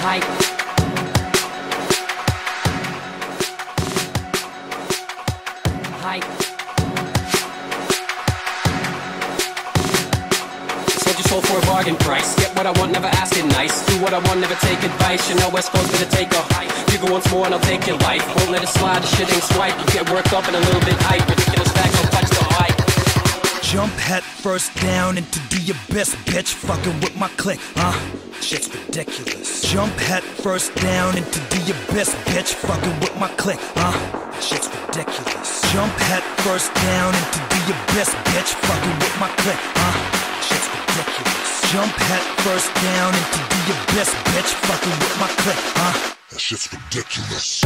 Hype. For a bargain price. Get what I want, never asking nice. Do what I want, never take advice. You know West Coast gonna take a hike. You go once more and I'll take your life. Won't let it slide, the shit ain't swipe. You get worked up and a little bit hype. Ridiculous Jump head first down and to do your best, bitch. Fucking with my click, huh? Shit's ridiculous. Jump head first down and to do your best, bitch. Fucking with my click, huh? Shit's ridiculous. Jump head first down and to do your best, bitch. Fucking with my click, huh? Shit's ridiculous. Jump head first down and to do your best, bitch. Fucking with my click, huh? That shit's ridiculous.